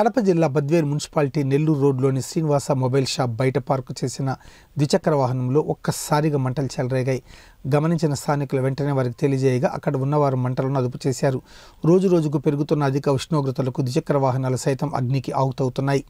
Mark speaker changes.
Speaker 1: కడప జిల్లా బద్వేర్ మున్సిపాలిటీ నెల్లూరు రోడ్లోని Srinivasa mobile shop బయట పార్కు చేసిన ద్విచక్ర వాహనంలో ఒక్కసారిగా మంటలు చెలరేగాయి. గమనించిన స్థానికులు వెంటనే వారికి తెలియజేయగా అక్కడ ఉన్నవారు మంటలను అదుపు చేశారు. రోజు రోజుకు పెరుగుతున్న అధిక ఉష్ణోగ్రతలకు ద్విచక్ర వాహనాలు సైతం అగ్నికి ఆవుతవుతున్నాయి.